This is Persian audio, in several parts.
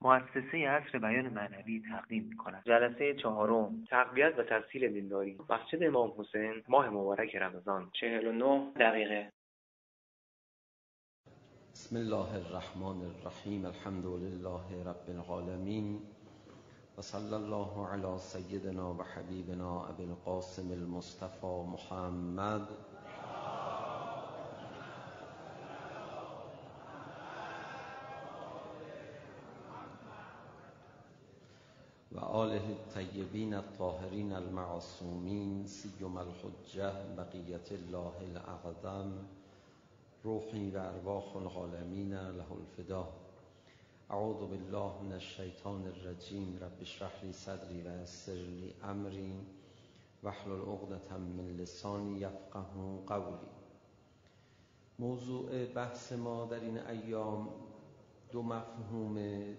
مؤسسه عصر بیان معنوی تقدیم می کند جلسه چهارم تقویت و تفصیل دینداری. مسجد امام حسین ماه مبارک رمضان. چهل و نه دقیقه. بسم الله الرحمن الرحیم. الحمد لله رب العالمین. و صلی الله علی سیدنا و حبیبنا ابی القاسم المصطفى محمد و آله الطیبین الطاهرین المعصومین سیم الحجه بقیت الله الاعظم روحی و ارواح العالمین له الفدا. اعوذ بالله من الشیطان الرجیم. رب اشرح لی صدری و یسر لی امری واحلل عقدة من لسانی یفقه قولی. موضوع بحث ما در این ایام دو مفهوم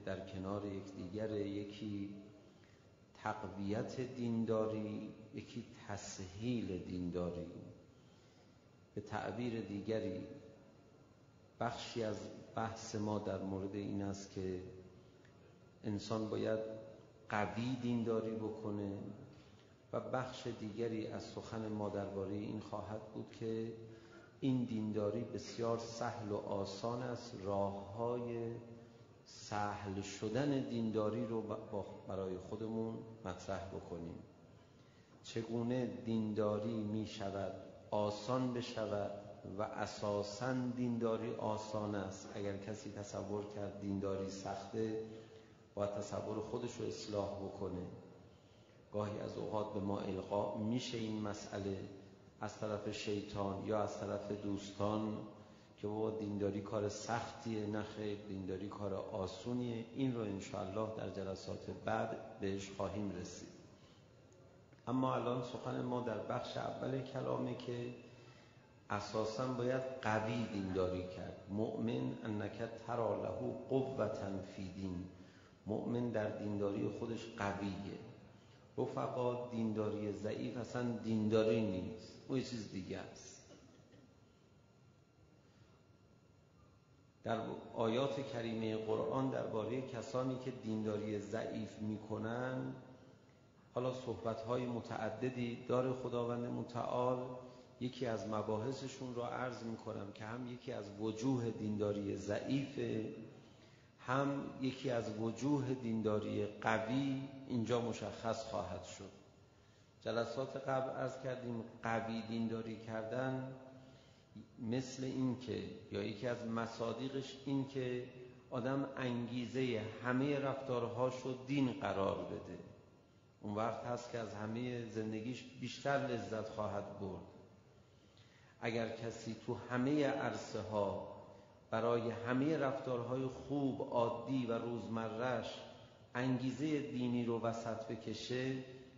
در کنار یکدیگر یکی تقویت دینداری یکی تسهیل دینداری. به تعبیر دیگری بخشی از بحث ما در مورد این است که انسان باید قوی دینداری بکنه و بخش دیگری از سخن ما درباره این خواهد بود که این دینداری بسیار سهل و آسان است راه های سهل شدن دینداری رو برای خودمون مطرح بکنیم. چگونه دینداری می شود؟ آسان بشود و اساسا دینداری آسان است. اگر کسی تصور کرد دینداری سخته باید تصور خودش رو اصلاح بکنه. گاهی از اوقات به ما القا میشه این مسئله از طرف شیطان یا از طرف دوستان. که بابا دینداری کار سختیه نه خیر دینداری کار آسونیه. این رو انشاءالله در جلسات بعد بهش خواهیم رسید. اما الان سخن ما در بخش اول کلامه که اساسا باید قوی دینداری کرد. مؤمن انک ترا له قوتا فی دین. مؤمن در دینداری خودش قویه. رفقا دینداری ضعیف اصلا دینداری نیست. او چیز دیگه است. در آیات کریمه قرآن درباره کسانی که دینداری ضعیف می‌کنن حالا صحبتهای متعددی داره خداوند متعال. یکی از مباحثشون را عرض می‌کنم که هم یکی از وجوه دینداری ضعیفه هم یکی از وجوه دینداری قوی اینجا مشخص خواهد شد. جلسات قبل عرض کردیم قوی دینداری کردن مثل این که یا یکی از مصادیقش این که آدم انگیزه همه رفتارهاش رو دین قرار بده. اون وقت هست که از همه زندگیش بیشتر لذت خواهد برد. اگر کسی تو همه عرصه ها برای همه رفتارهای خوب عادی و روزمرش انگیزه دینی رو وسط بکشه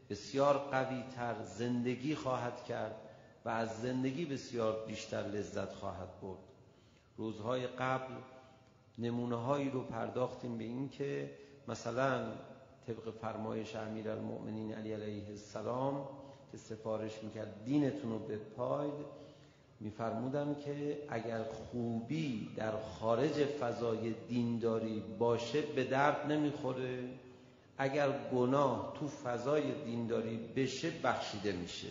بسیار قوی تر زندگی خواهد کرد و از زندگی بسیار بیشتر لذت خواهد برد. روزهای قبل نمونه هایی رو پرداختیم به این که مثلا طبق فرمایش امیر المؤمنین علی علیه السلام که سفارش می‌کرد دینتون رو بپاید میفرمودن که اگر خوبی در خارج فضای دینداری باشه به درد نمی‌خوره. اگر گناه تو فضای دینداری بشه بخشیده میشه.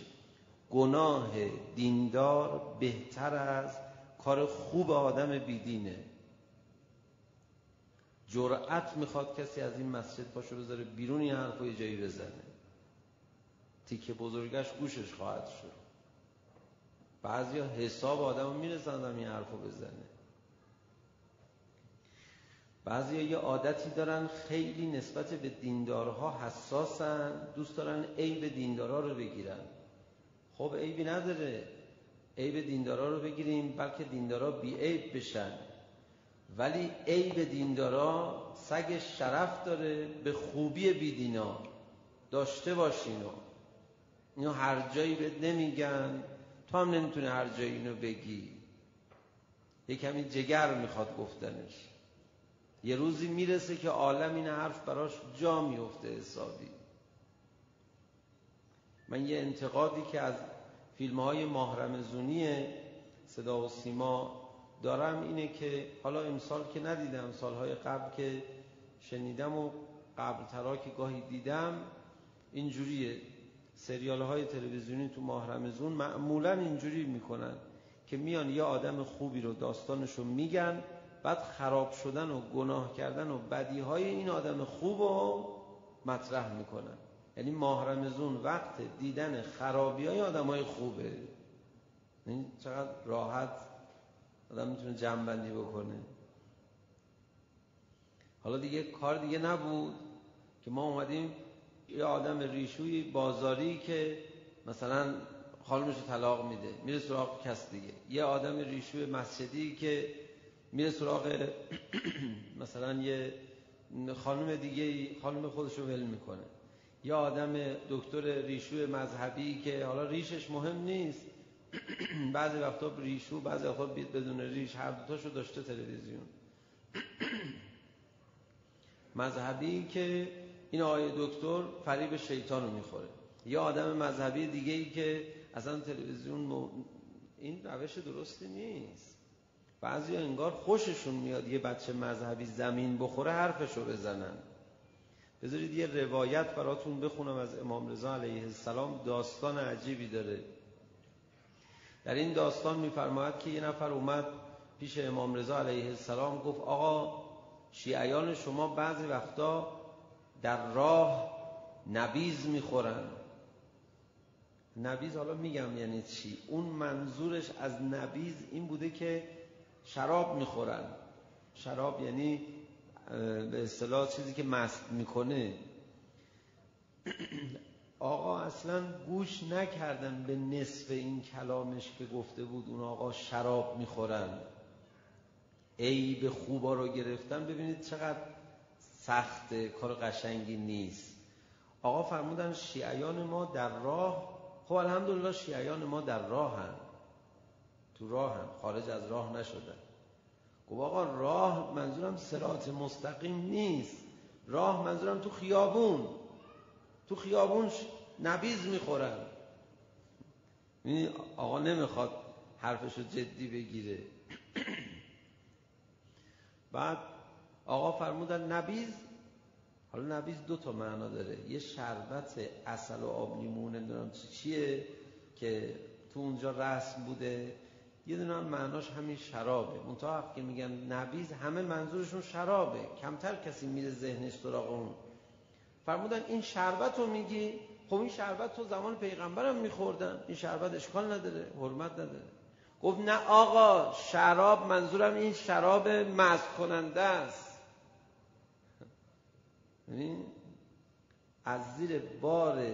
گناه دیندار بهتر از کار خوب آدم بیدینه. جرأت می‌خواد کسی از این مسجد پاشو بذاره بیرون این حرفو یه جایی بزنه. تیکه بزرگش گوشش خواهد شد. بعضی حساب آدم میرسندم این حرفو بزنه. بعضی یه عادتی دارن خیلی نسبت به دیندارها حساسن دوست دارن عیب دیندارها رو بگیرن. خب عیبی نداره. عیب دیندارا رو بگیریم بلکه دیندارا بی عیب بشن. ولی عیب دیندارا سگ شرف داره به خوبی بی دینا داشته باشینو اینو. هر جایی بهت نمیگن تو هم نمی‌تونی هر جایی اینو بگی. یه کمی جگر می‌خواد گفتنش. یه روزی می‌رسه که عالم این حرف براش جا میفته حسابی. من یه انتقادی که از فیلم های ماهرمزونی صدا و سیما دارم اینه که حالا امسال که ندیدم سالهای قبل که شنیدم و قبل ترا که گاهی دیدم اینجوریه. سریال های تلویزیونی تو ماه رمزون معمولا اینجوری می‌کنن که میان یه آدم خوبی رو داستانشو میگن بعد خراب شدن و گناه کردن و بدی های این آدم خوب رو مطرح می‌کنن. یعنی ماه رمزون وقت دیدن خرابی های آدم های خوبه. یعنی چقدر راحت آدم می‌تونه جمع بکنه. حالا دیگه کار دیگه نبود که ما اومدیم یه آدم ریشوی بازاری که مثلا خانمش طلاق میده میره سراغ کس دیگه. یه آدم ریشوی مسجدی که میره سراغ مثلا یه خانم دیگه خانم خودش رو ول می‌کنه. یه آدم دکتر ریشوی مذهبی که حالا ریشش مهم نیست. بعضی وقتا ریشو بعضی وقتا بدون ریش هر دوتاشو داشته تلویزیون. مذهبی که این آقای دکتر فریب شیطان رو می‌خوره. یا آدم مذهبی دیگه ای که اصلا تلویزیون این روش درستی نیست. بعضی انگار خوششون میاد یه بچه مذهبی زمین بخوره حرفش رو بزنن. بذارید یه روایت براتون بخونم از امام رضا علیه السلام. داستان عجیبی داره. در این داستان میفرماید که یه نفر اومد پیش امام رضا علیه السلام گفت آقا شیعیان شما بعضی وقتا در راه نبیز می‌خورن. نبیز حالا میگم یعنی چی؟ اون منظورش از نبیز این بوده که شراب می‌خورن. شراب یعنی به اصطلاح چیزی که مست می‌کنه. آقا اصلا گوش نکردن به نصف این کلامش که گفته بود. اون آقا شراب می‌خورن. به خوبا رو گرفتن. ببینید چقدر سخت کار قشنگی نیست. آقا فرمودن شیعیان ما در راه. خب الحمدلله شیعیان ما در راهن. تو راهن. خارج از راه نشدن. گفت آقا راه منظورم سرات مستقیم نیست. راه منظورم تو خیابون. تو خیابون نبیز می‌خورن. آقا نمی‌خواد حرفشو جدی بگیره. بعد آقا فرمودن نبیز حالا نبیز دو تا معنا داره. یه شربت اصل و آب لیمون نمی‌دونم چیه که تو اونجا رسم بوده. یه دونه هم معناش همین شرابه. منتها که میگن نبیز همه منظورشون شرابه. کمتر کسی میره ذهنش سراغ اون. فرمودن این شربت رو میگی؟ خب این شربت تو زمان پیغمبرم میخوردن. این شربت اشکال نداره حرمت نداره. گفت نه آقا شراب منظورم این شراب مست کننده است. از زیر بار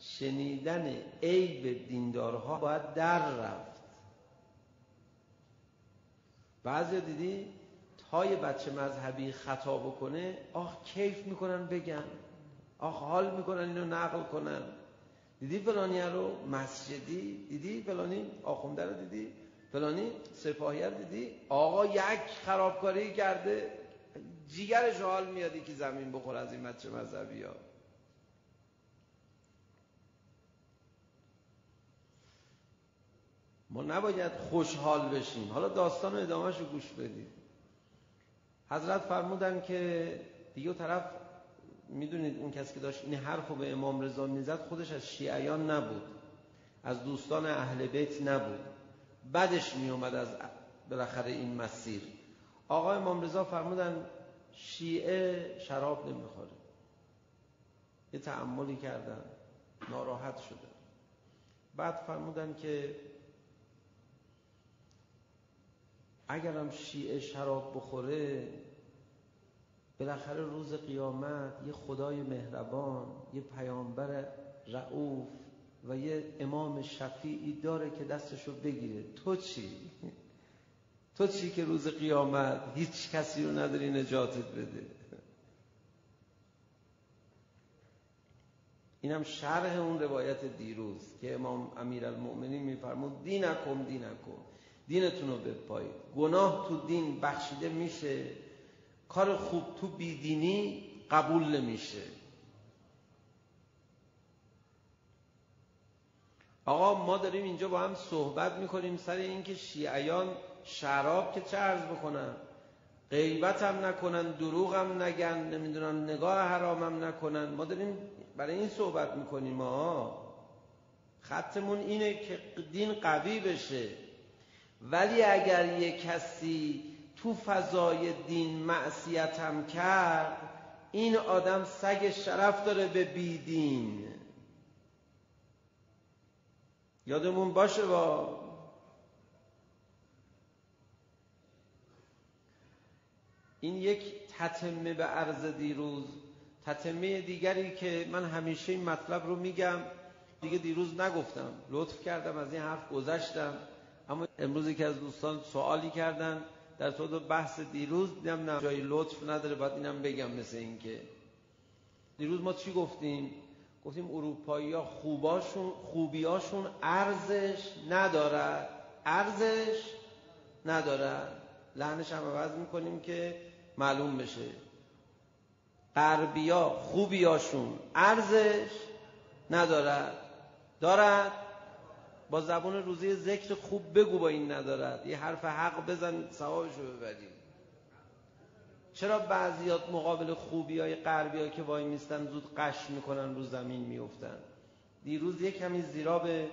شنیدن عیب دیندارها باید در رفت. بعضی دیدی تای بچه مذهبی خطا بکنه آخ کیف می‌کنن بگن. آخ حال می‌کنن اینو نقل کنن. دیدی فلانی رو مسجدی؟ دیدی فلانی؟ آخونده رو دیدی؟ فلانی سپاهی دیدی؟ آقا یک خرابکاری کرده. جیگرش حال میادی که زمین بخور از این بچه مذهبی ها. ما نباید خوشحال بشیم. حالا داستان و ادامهش رو گوش بدید حضرت فرمودن که دیگه طرف می‌دونید اون کسی که داشت این حرف به امام رضا می‌زد خودش از شیعیان نبود. از دوستان اهل بیت نبود. بدش میومد از بالاخره این مسیر. آقا امام رضا فرمودن شیعه شراب نمی‌خوره. یه تعملی کردن. ناراحت شده. بعد فرمودن که اگرم شیعه شراب بخوره بالاخره روز قیامت یه خدای مهربان یه پیامبر رعوف و یه امام شفیعی داره که دستشو بگیره. تو چی؟ تو چی که روز قیامت هیچ کسی رو نداری نجاتت بده؟ اینم شرح اون روایت دیروز که امام امیر المؤمنین میفرمود دینکم دینکم. دینتون رو بپایید گناه تو دین بخشیده میشه. کار خوب تو بیدینی قبول نمیشه. آقا ما داریم اینجا با هم صحبت می‌کنیم سر اینکه شیعیان شراب که چه عرض بکنن؟ غیبت نکنن دروغ هم نگن نمی‌دونن نگاه حرام هم نکنن. ما داریم برای این صحبت می‌کنیم ما خطمون اینه که دین قوی بشه. ولی اگر یه کسی تو فضای دین معصیت هم کرد این آدم سگ شرف داره به بیدین. یادمون باشه با. این یک تتمه به عرض دیروز تتمه دیگری که من همیشه این مطلب رو میگم دیگه دیروز نگفتم لطف کردم از این حرف گذشتم. اما امروز که از دوستان سوالی کردن. در صورت بحث دیروز دیدم نه جای لطف نداره باید اینم بگم مثل این که دیروز ما چی گفتیم؟ گفتیم اروپایی ها خوباشون خوبیاشون ارزش ندارد ارزش ندارد لحنش هم عوض می‌کنیم که معلوم بشه. غربیا خوبیاشون ارزش ندارد دارد؟ با زبون روزی ذکر خوب بگو با این ندارد. یه حرف حق بزن ثوابشو ببریم چرا بعضیات مقابل خوبی های غربی که وای میستن زود قش می‌کنن رو زمین میفتن دیروز یک کمی زیرا به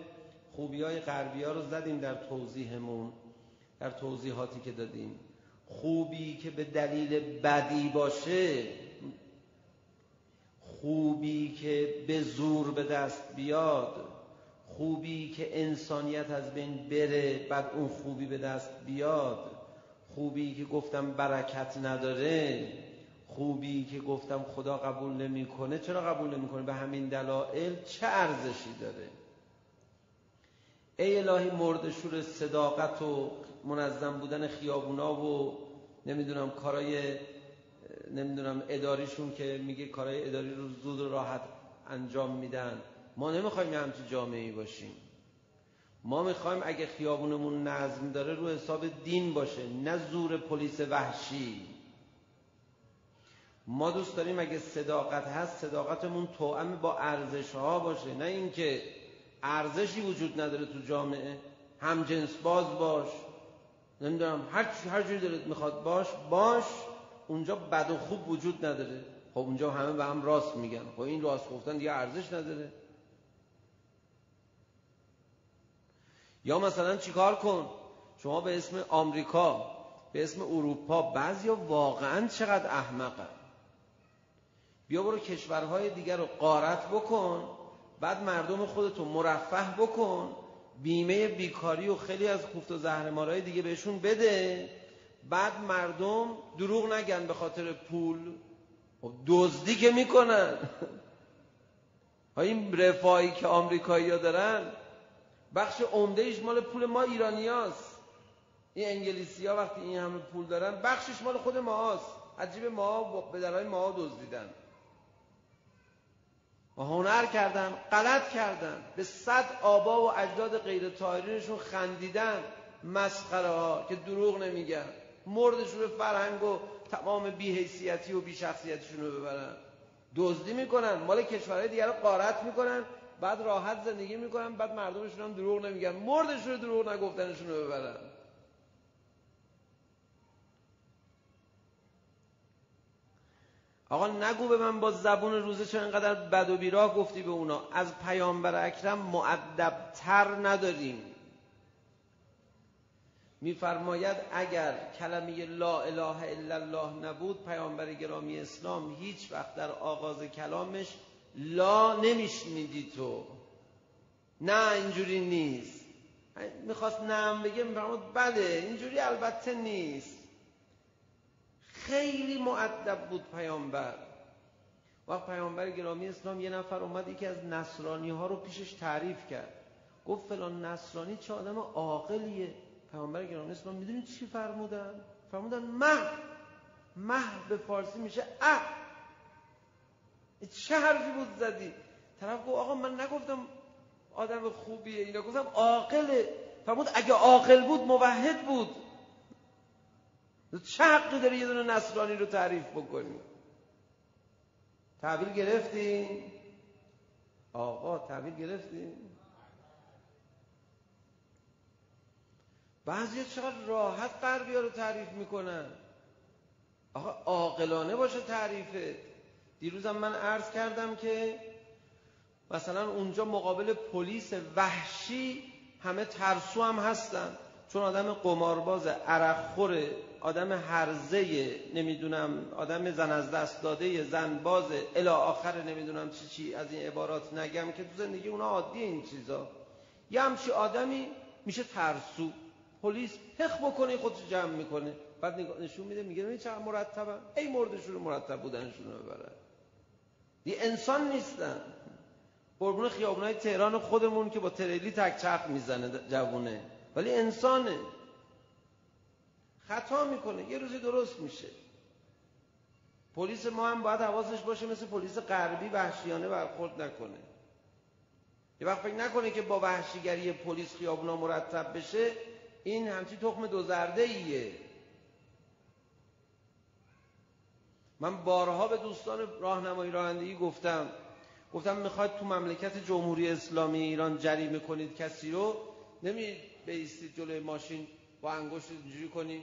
خوبی های غربی ها رو زدیم در توضیحمون در توضیحاتی که دادیم. خوبی که به دلیل بدی باشه خوبی که به زور به دست بیاد. خوبی که انسانیت از بین بره بعد اون خوبی به دست بیاد. خوبی که گفتم برکت نداره. خوبی که گفتم خدا قبول نمی‌کنه چرا قبول نمی‌کنه؟ به همین دلایل چه ارزشی داره؟ ای الهی مردشور صداقت و منظم بودن خیابونا و نمی‌دونم کارای نمی‌دونم اداریشون که میگه کارای اداری رو زود و راحت انجام میدن. ما نمی‌خوایم همچی جامعه باشیم. ما می‌خوایم اگه خیابونمون نظم داره رو حساب دین باشه نه زور پلیس وحشی. ما دوست داریم اگه صداقت هست صداقتمون توأم با ارزش ها باشه. نه اینکه ارزشی وجود نداره تو جامعه. هم جنس باز باش. نمی‌دونم هر هر جوری دلت می‌خواد باش باش. اونجا بد و خوب وجود نداره. خب اونجا همه به هم راست میگن. خب این راست گفتن دیگه ارزش نداره. یا مثلا چیکار کن؟ شما به اسم آمریکا به اسم اروپا بعضیا واقعا چقدر احمقن. بیا برو کشورهای دیگر رو قارت بکن بعد مردم خودتو مرفه بکن بیمه بیکاری و خیلی از کوفت و زهرمارهای دیگه بهشون بده بعد مردم دروغ نگن به خاطر پول. خب دزدی که می‌کنن. این رفاهی که آمریکایی ها دارن؟ بخش عمده مال پول ما ایرانیاست. این انگلیسی ها وقتی این همه پول دارن بخشش مال خود ماست. عجیب ما به درهای ما دزدیدن. و هنر کردن غلط کردن. به صد آبا و اجداد غیر طاهرینشون خندیدن. مسخره ها که دروغ نمیگن. مردشون فرهنگ و تمام بیحیثیتی و بیشخصیتیشون رو ببرن. دزدی می‌کنن. مال کشورهای دیگر رو قارت می‌کنن. بعد راحت زندگی می‌کنن بعد مردمشون هم دروغ نمیگن. مردشون رو دروغ نگفتنشون رو ببرن. آقا نگو به من با زبون روزه چه انقدر بد و بیراه گفتی به اونا. از پیامبر اکرم معدبتر نداریم. میفرماید اگر کلمه لا اله الا الله نبود پیامبر گرامی اسلام هیچ وقت در آغاز کلامش لا نمیشنیدی تو. نه اینجوری نیست. می‌خواست نم بگه میفرماد بله اینجوری البته نیست. خیلی معدب بود پیامبر. وقت پیامبر گرامی اسلام یه نفر اومد یکی از نصرانی ها رو پیشش تعریف کرد. گفت فلان نصرانی چه آدم عاقلیه. پیامبر گرامی اسلام می‌دونید چی فرمودن؟ فرمودن مه. مه به فارسی میشه اه. چه حرفی بود زدی؟ طرف گفت آقا من نگفتم آدم خوبیه اینا. گفتم عاقله. فرمود اگه عاقل بود موحد بود. چه حقی داری یه دونه نصرانی رو تعریف بکنی؟ تحویل گرفتی آقا تحویل گرفتی بعضی چقدر راحت غربی رو تعریف می‌کنن. آقا عاقلانه باشه تعریفت. دیروزم من عرض کردم که مثلا اونجا مقابل پلیس وحشی همه ترسو هم هستن. چون آدم قمارباز عرقخور آدم هرزه نمی‌دونم آدم زن از دست داده زن باز الا آخر نمی‌دونم چی چی از این عبارات نگم که تو زندگی اونا عادی این چیزا. یه همچی آدمی میشه ترسو. پلیس پخ بکنه خودش جمع می‌کنه. بعد نشون میده میگه این چقدر مرتبن ای مردشون مرتب بودنشون رو ببرن یه انسان نیستن. قربون خیابونای تهران خودمون که با تریلی تک چرخ می‌زنه جوونه. ولی انسانه. خطا می‌کنه. یه روزی درست میشه. پلیس ما هم باید حواسش باشه مثل پلیس غربی وحشیانه برخورد نکنه. یه وقت فکر نکنه که با وحشیگری پلیس خیابونا مرتب بشه این همچی تخم دو زرده ایه من بارها به دوستان راهنمایی رانندگی گفتم. گفتم می‌خواید تو مملکت جمهوری اسلامی ایران جریمه کنید کسی رو؟ نمی بیستید جلوی ماشین با انگشت اینجوری کنی؟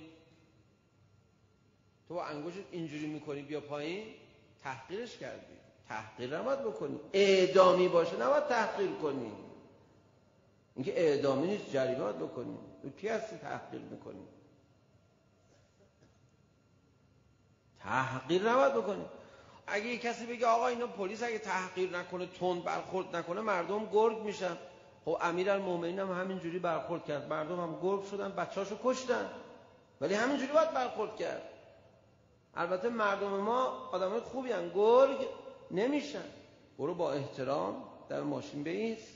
تو با انگشت اینجوری می‌کنی بیا پایین؟ تحقیرش کردی. تحقیر نباید بکنی. اعدامی باشه نباید تحقیر کنی. اینکه اعدامی نیست جریمه باید بکنی. تو کی هستی تحقیر می‌کنی؟ تحقیر نباید بکنی. اگه یه کسی بگه آقا اینا پلیس اگه تحقیر نکنه تند برخورد نکنه مردم گرگ میشن. خب امیرالمومنین هم همینجوری برخورد کرد. مردم هم گرگ شدن بچه‌هاشو کشتن. ولی همینجوری باید برخورد کرد. البته مردم ما آدمای خوبی هم گرگ نمیشن. برو با احترام در ماشین بیست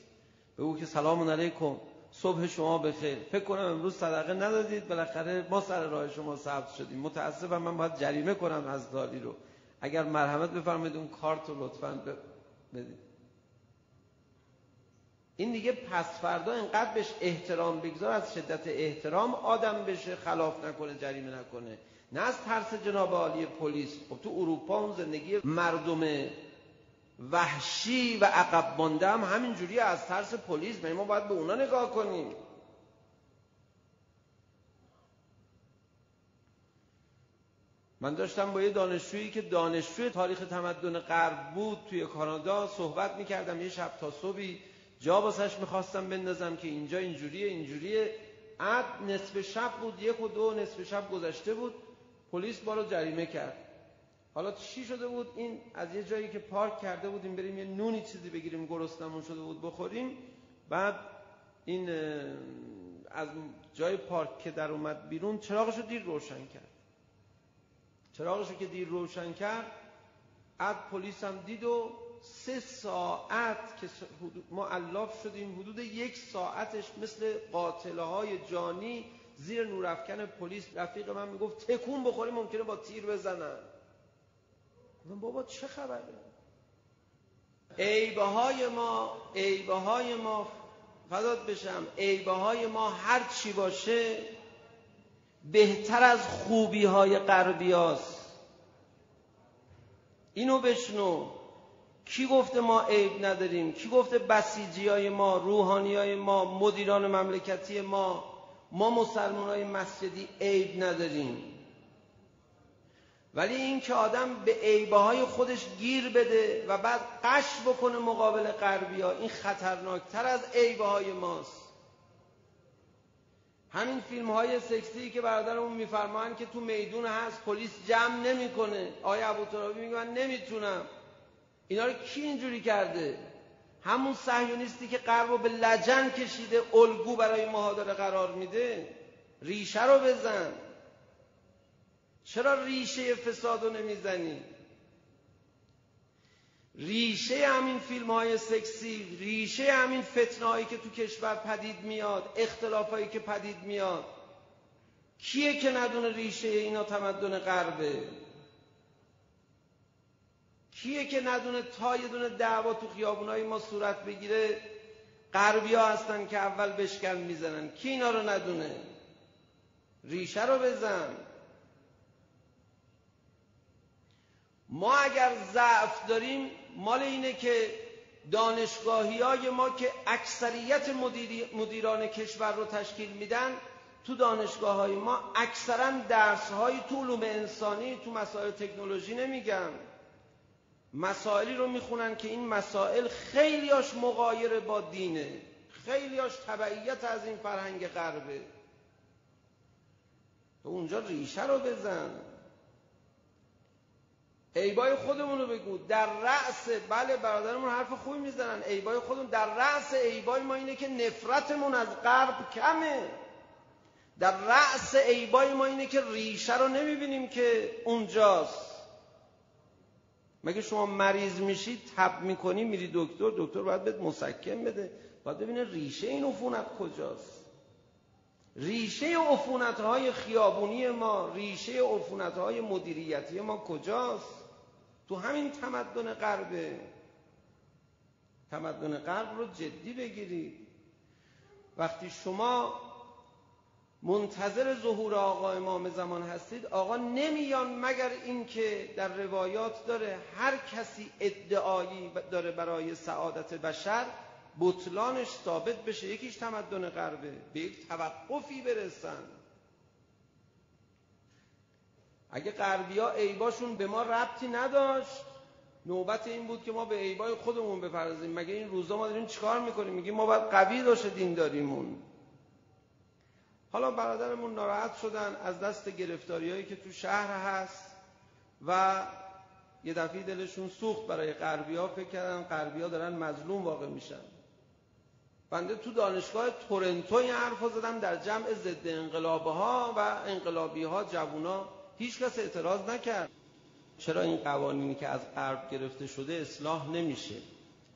بگو که سلام علیکم. صبح شما بخیر. فکر کنم امروز صدقه ندادید. بالاخره ما سر راه شما ثبت شدیم. متاسفم من باید جریمه کنم از داری رو. اگر مرحمت بفرمایید اون کارت رو لطفا بدید. این دیگه پس فردا اینقدر بهش احترام بگذار از شدت احترام آدم بشه خلاف نکنه جریمه نکنه. نه از ترس جناب عالی پلیس. خب تو اروپا اون زندگی مردم وحشی و عقب مانده هم همینجوری از ترس پلیس ما باید به اونا نگاه کنیم. من داشتم با یه دانشجویی که دانشجوی تاریخ تمدن غرب بود توی کانادا صحبت می‌کردم. یه شب تا صبحی جا باسش می‌خواستم بندازم که اینجا اینجوریه اینجوریه. عد نصف شب بود یک و دو نصف شب گذشته بود. پلیس ما رو جریمه کرد. حالا چی شده بود؟ این از یه جایی که پارک کرده بودیم بریم یه نونی چیزی بگیریم گرسنمون شده بود بخوریم. بعد این از جای پارک که در اومد بیرون چراغش رو دیر روشن کرد. چراغش رو که دیر روشن کرد عد پلیس هم دید و سه ساعت که ما علاف شدیم حدود یک ساعتش مثل قاتله های جانی زیر نورافکن پلیس. رفیق من می‌گفت تکون بخوری ممکنه با تیر بزنن. گفتم بابا چه خبره؟ عیبه های ما عیبه های ما فدات بشم عیبه های ما هر چی باشه بهتر از خوبی های غربی اینو بشنو. کی گفته ما عیب نداریم؟ کی گفته بسیجی های ما روحانی های ما مدیران مملکتی ما ما مسلمان های مسجدی عیب نداریم؟ ولی این که آدم به عیبه های خودش گیر بده و بعد قش بکنه مقابل غربی ها این خطرناکتر از عیبه های ماست. همین فیلم های سکسی که برادرمون میفرمان که تو میدون هست پلیس جمع نمی‌کنه. آیا ابو ترابی میگه من نمی‌تونم. اینا رو کی اینجوری کرده؟ همون صهیونیستی که غرب به لجن کشیده الگو برای مهادره قرار میده؟ ریشه رو بزن. چرا ریشه فساد رو نمی‌زنی؟ ریشه همین فیلم های سکسی ریشه همین فتنه هایی که تو کشور پدید میاد اختلاف هایی که پدید میاد. کیه که ندونه ریشه اینا تمدن غربه؟ کیه که ندونه تا یه دونه دعوا تو خیابونای ما صورت بگیره غربی هستن که اول بشکن می‌زنن. کی اینا رو ندونه؟ ریشه رو بزن. ما اگر ضعف داریم مال اینه که دانشگاهی های ما که اکثریت مدیران کشور رو تشکیل میدن تو دانشگاه های ما اکثرا درس های تو علوم انسانی تو مسائل تکنولوژی نمیگن. مسائلی رو می‌خونن که این مسائل خیلیاش مقایر با دینه. خیلیاش تبعیت از این فرهنگ غربه. تو اونجا ریشه رو بزن. عیبای خودمون رو بگو. در رأس بله برادرمون حرف خوبی می‌زنن. عیبای خودمون در رأس عیبای ما اینه که نفرتمون از غرب کمه. در رأس عیبای ما اینه که ریشه رو نمی‌بینیم که اونجاست. مگه شما مریض میشی تب می‌کنی میری دکتر دکتر باید بهت مسکن بده. باید ببینه ریشه این عفونت کجاست. ریشه عفونت های خیابونی ما ریشه عفونت های مدیریتی ما کجاست؟ تو همین تمدن غربه. تمدن غرب رو جدی بگیرید وقتی شما منتظر ظهور آقا امام زمان هستید آقا نمیان مگر اینکه در روایات داره هر کسی ادعایی داره برای سعادت بشر بطلانش ثابت بشه. یکیش تمدن غربه. به یک توقفی برسن. اگه غربی ها عیباشون به ما ربطی نداشت نوبت این بود که ما به عیبای خودمون بپردازیم. مگه این روزا ما داریم چیکار می‌کنیم؟ میگیم ما باید قوی باشه دینداریمون حالا برادرمون ناراحت شدن از دست گرفتاری هایی که تو شهر هست و یه دفعه دلشون سوخت برای غربی ها فکر کردن غربی ها دارن مظلوم واقع میشن. بنده تو دانشگاه تورنتو این حرف زدم در جمع ضد انقلاب ها و انقلابی ها جوونا هیچ کس اعتراض نکرد. چرا این قوانینی که از غرب گرفته شده اصلاح نمیشه؟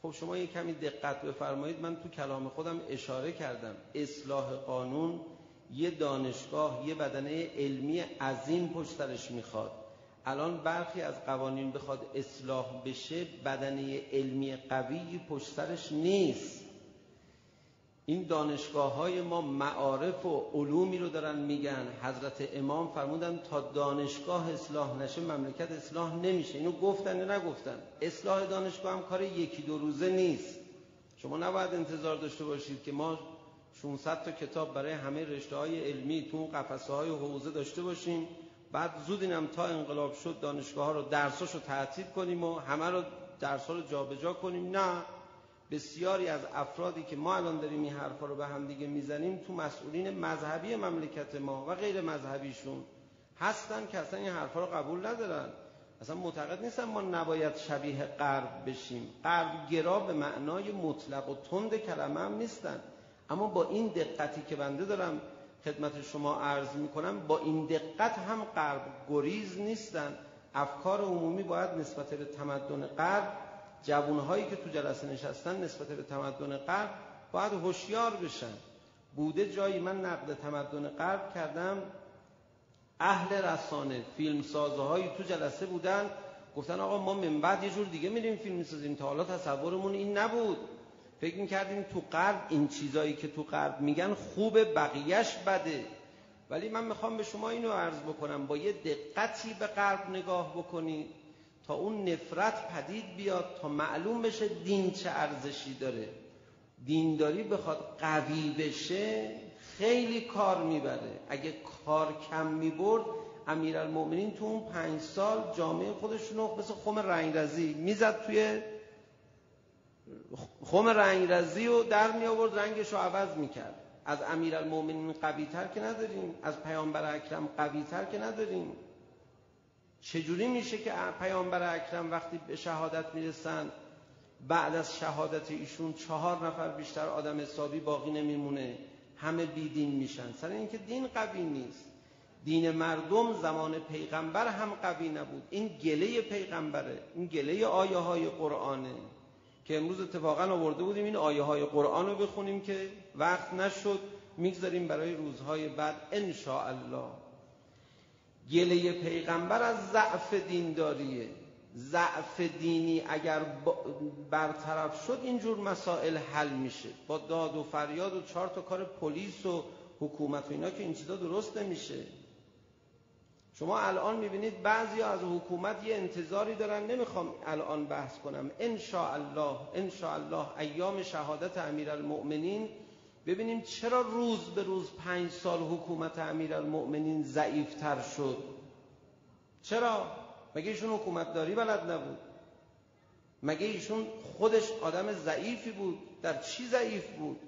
خب شما یه کمی دقت بفرمایید. من تو کلام خودم اشاره کردم. اصلاح قانون یه دانشگاه یه بدنه علمی عظیم پشترش می‌خواد. الان برخی از قوانین بخواد اصلاح بشه بدنه علمی قوی پشترش نیست. این دانشگاه های ما معارف و علومی رو دارن میگن. حضرت امام فرمودن تا دانشگاه اصلاح نشه مملکت اصلاح نمیشه. اینو گفتن یا نگفتن؟ اصلاح دانشگاه هم کار یکی دو روزه نیست. شما نباید انتظار داشته باشید که ما 600 تا کتاب برای همه رشته های علمی تو قفسه های حوزه داشته باشیم. بعد زود اینم تا انقلاب شد دانشگاه ها رو درساشو تعطیل کنیم و همه رو درس رو جابجا کنیم. نه. بسیاری از افرادی که ما الان داریم این حرفا رو به هم دیگه می‌زنیم تو مسئولین مذهبی مملکت ما و غیر مذهبیشون هستن که اصلا این حرفا رو قبول ندارن. اصلا معتقد نیستن ما نباید شبیه غرب بشیم. غرب گرا به معنای مطلق و تند کلمه هم نیستن. اما با این دقتی که بنده دارم خدمت شما عرض می‌کنم با این دقت هم غرب گریز نیستن. افکار عمومی باید نسبت به تمدن غرب جوانهایی که تو جلسه نشستن نسبت به تمدن غرب باید هوشیار بشن. بوده جایی من نقد تمدن غرب کردم اهل رسانه فیلم سازهایی تو جلسه بودن گفتن آقا ما من بعد یه جور دیگه میریم فیلم سازیم تا حالا تصورمون این نبود. فکر می‌کردیم تو غرب این چیزایی که تو غرب میگن خوب بقیهش بده. ولی من می‌خوام به شما اینو عرض بکنم با یه دقتی به غرب نگاه بکنید تا اون نفرت پدید بیاد تا معلوم بشه دین چه ارزشی داره. دینداری بخواد قوی بشه خیلی کار می‌بره. اگه کار کم می‌برد امیرالمؤمنین تو اون پنج سال جامعه خودشونو مثل خم رنگرزی می‌زد توی خم رنگرزی و در می آورد رنگش رو عوض می‌کرد. از امیرالمؤمنین قوی تر که نداریم از پیامبر اکرم قوی تر که نداریم. چجوری میشه که پیامبر اکرم وقتی به شهادت می‌رسن بعد از شهادت ایشون چهار نفر بیشتر آدم حسابی باقی نمیمونه همه بیدین میشن. سر اینکه دین قوی نیست. دین مردم زمان پیغمبر هم قوی نبود. این گله پیغمبره این گله آیه های قرآنه که امروز اتفاقا آورده بودیم این آیه های قرآن رو بخونیم که وقت نشد می‌گذاریم برای روزهای بعد ان الله گله پیغمبر از ضعف دینداریه. ضعف دینی اگر برطرف شد اینجور مسائل حل میشه. با داد و فریاد و چهار تا کار پلیس و حکومت و اینا که این چیزا درست نمیشه. شما الان می‌بینید بعضی از حکومت یه انتظاری دارن. نمی‌خوام الان بحث کنم. ان الله ان الله ایام شهادت امیرالمؤمنین ببینیم چرا روز به روز پنج سال حکومت امیرالمؤمنین ضعیفتر شد؟ چرا؟ مگه ایشون حکومت داری بلد نبود؟ مگه ایشون خودش آدم ضعیفی بود؟ در چی ضعیف بود؟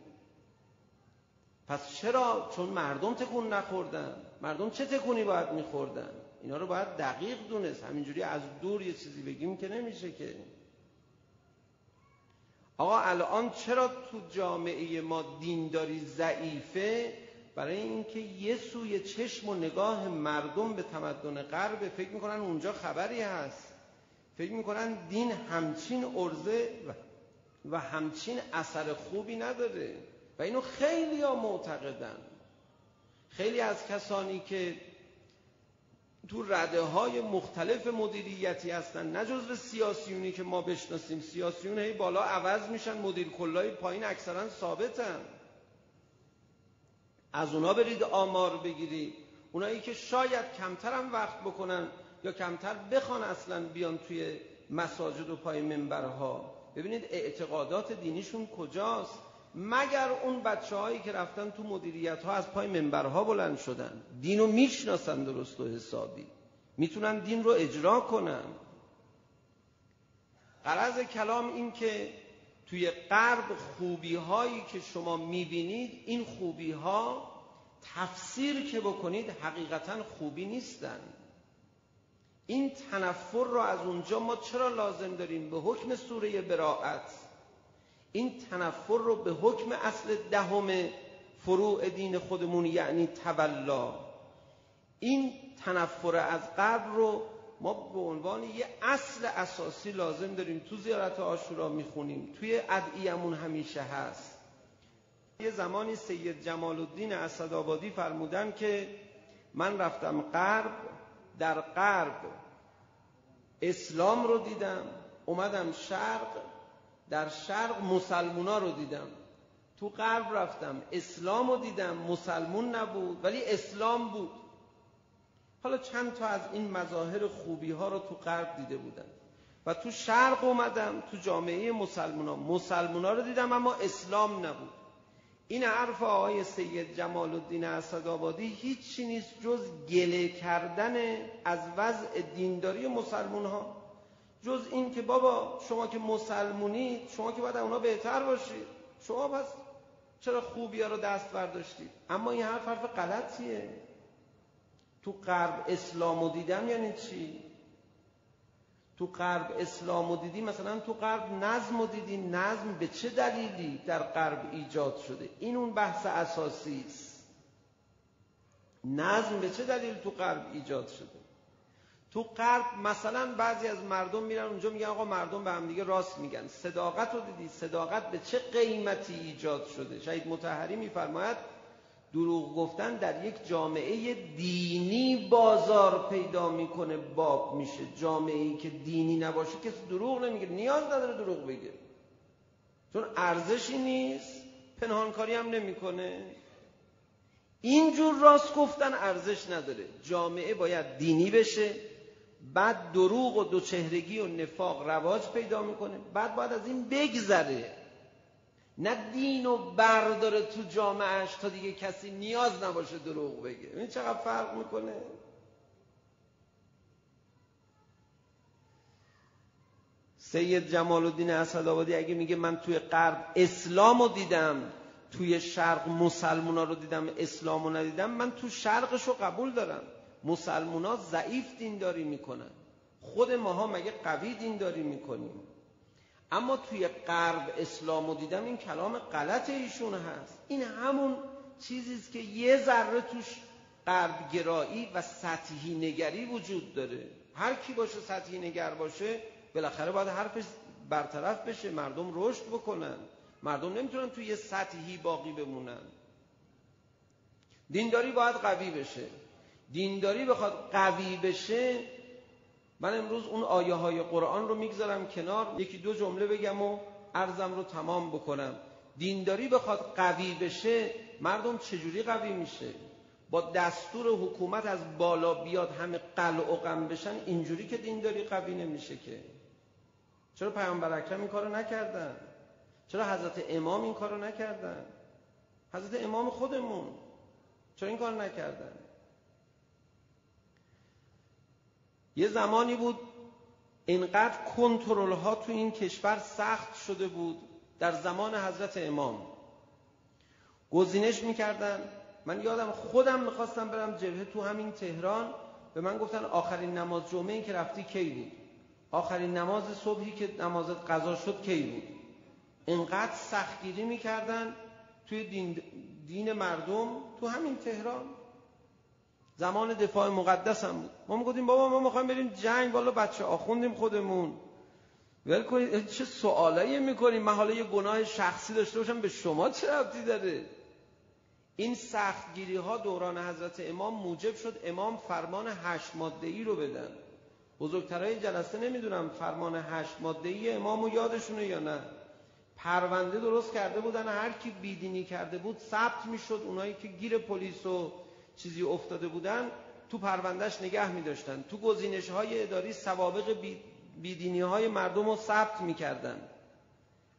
پس چرا؟ چون مردم تکون نخوردن. مردم چه تکونی باید میخوردن؟ اینا رو باید دقیق دونست. همینجوری از دور یه چیزی بگیم که نمیشه که. آقا الان چرا تو جامعه ما دینداری ضعیفه؟ برای اینکه یه سوی چشم و نگاه مردم به تمدن غرب فکر می‌کنن اونجا خبری هست. فکر می‌کنن دین همچین ارزه و همچین اثر خوبی نداره. و اینو خیلی ها معتقدن. خیلی از کسانی که تو رده های مختلف مدیریتی هستن نه جزو سیاسیونی که ما بشناسیم. سیاسیون هی بالا عوض میشن مدیر کلای پایین اکثرا ثابتن. از اونا برید آمار بگیرید اونایی که شاید کمتر هم وقت بکنن یا کمتر بخوان اصلا بیان توی مساجد و پای منبرها. ببینید اعتقادات دینیشون کجاست؟ مگر اون بچه هایی که رفتن تو مدیریت ها از پای منبرها بلند شدن؟ دینو می‌شناسن درست و حسابی. می‌تونن دین رو اجرا کنن. قرض کلام این که توی غرب خوبی هایی که شما می‌بینید این خوبی ها تفسیر که بکنید حقیقتا خوبی نیستن. این تنفر رو از اونجا ما چرا لازم داریم؟ به حکم سوره براعت این تنفر رو به حکم اصل دهم فروع دین خودمون یعنی تولا. این تنفر از قبل رو ما به عنوان یه اصل اساسی لازم داریم. تو زیارت آشورا می‌خونیم. توی ادعیمون همیشه هست. یه زمانی سید جمال الدین اسدآبادی فرمودن که من رفتم غرب در غرب اسلام رو دیدم اومدم شرق در شرق مسلمونا رو دیدم. تو غرب رفتم. اسلام رو دیدم. مسلمون نبود ولی اسلام بود. حالا چند تا از این مظاهر خوبی ها رو تو غرب دیده بودم. و تو شرق اومدم تو جامعه مسلمونا. مسلمونا رو دیدم اما اسلام نبود. این حرف آقای سید جمال الدین اسدآبادی هیچی نیست جز گله کردن از وضع دینداری مسلمون ها جز این که بابا شما که مسلمونید شما که باید اونا بهتر باشید. شما پس چرا خوبی ها رو دست برداشتید؟ اما این حرف حرف غلطیه. تو غرب اسلامو دیدم یعنی چی؟ تو غرب اسلامو دیدی؟ مثلا تو غرب نظم دیدی؟ نظم به چه دلیلی در غرب ایجاد شده؟ این اون بحث اساسی است. نظم به چه دلیل تو غرب ایجاد شده؟ تو غرب مثلا بعضی از مردم میرن اونجا میگن آقا مردم به هم دیگه راست میگن. صداقت رو دیدی؟ صداقت به چه قیمتی ایجاد شده؟ شهید متحری میفرماید دروغ گفتن در یک جامعه دینی بازار پیدا می‌کنه باب میشه. جامعه ای که دینی نباشه کسی دروغ نمیگه. نیاز نداره دروغ بگه. چون ارزشی نیست پنهانکاری هم نمی‌کنه. اینجور راست گفتن ارزش نداره. جامعه باید دینی بشه. بعد دروغ و دوچهرگی و نفاق رواج پیدا می‌کنه. بعد باید از این بگذره. نه دین و برداره تو جامعهش تا دیگه کسی نیاز نباشه دروغ بگه. این چقدر فرق می‌کنه؟ سید جمال الدین اسدآبادی اگه میگه من توی غرب اسلام رو دیدم توی شرق مسلمونا رو دیدم اسلام رو ندیدم من تو شرقش رو قبول دارم. مسلمونا ضعیف دینداری می‌کنن. خود ماها مگه قوی دینداری می‌کنیم؟ اما توی غرب اسلام دیدم این کلام غلط ایشون هست. این همون چیزیست که یه ذره توش غرب گرایی و سطحی نگری وجود داره. هر کی باشه سطحی نگر باشه بالاخره باید حرفش برطرف بشه. مردم رشد بکنن. مردم نمی‌تونن توی یه سطحی باقی بمونن. دینداری باید قوی بشه. دینداری بخواد قوی بشه من امروز اون آیه های قرآن رو می‌گذارم کنار یکی دو جمله بگم و ارزم رو تمام بکنم. دینداری بخواد قوی بشه مردم چجوری قوی میشه؟ با دستور حکومت از بالا بیاد همه قلع و قم بشن اینجوری که دینداری قوی نمیشه که. چرا پیامبر اکرم این کارو نکردن؟ چرا حضرت امام این کارو نکردن؟ حضرت امام خودمون چرا این کار نکردن؟ یه زمانی بود اینقدر کنترل ها تو این کشور سخت شده بود در زمان حضرت امام. گزینش می‌کردن. من یادم خودم می‌خواستم برم جبهه تو همین تهران. به من گفتن آخرین نماز جمعه که رفتی کی بود؟ آخرین نماز صبحی که نمازت قضا شد کی بود؟ اینقدر سختگیری می‌کردن توی دین, دین مردم تو همین تهران. زمان دفاع مقدس هم بود. ما می‌گفتیم بابا ما می‌خوایم بریم جنگ والا بچه آخوندیم خودمون. ول کنید چه سوالایی می‌کنیم؟ من حالا یه گناه شخصی داشته باشم به شما چه ربطی داره؟ این سختگیری ها دوران حضرت امام موجب شد امام فرمان هشت ماده ای رو بدن. بزرگترهای جلسه نمی‌دونم فرمان هشت ماده ای امامو یادشونه یا نه. پرونده درست کرده بودن هر کی بیدینی کرده بود ثبت می‌شد اونایی که گیر پلیس و چیزی افتاده بودن تو پروندهش نگه می داشتن تو گزینش های اداری سوابق بیدینی های مردم رو ثبت می کردن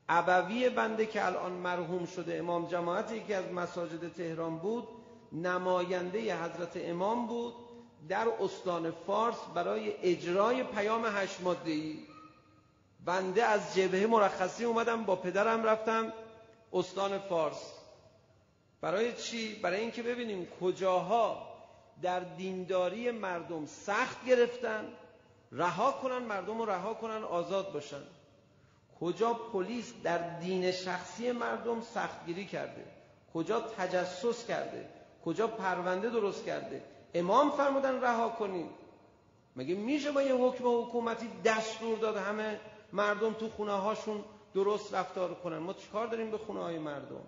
عبوی بنده که الان مرحوم شده امام جماعت یکی از مساجد تهران بود نماینده حضرت امام بود. در استان فارس برای اجرای پیام هشت ای بنده از جبهه مرخصی اومدم با پدرم رفتم استان فارس. برای چی؟ برای اینکه ببینیم کجاها در دینداری مردم سخت گرفتن رها کنن مردم رو رها کنن آزاد باشن. کجا پلیس در دین شخصی مردم سختگیری کرده؟ کجا تجسس کرده؟ کجا پرونده درست کرده؟ امام فرمودن رها کنید. مگه میشه با یه حکم حکومتی دستور داد همه مردم تو خونه هاشون درست رفتار کنن؟ ما چیکار داریم به خونه های مردم؟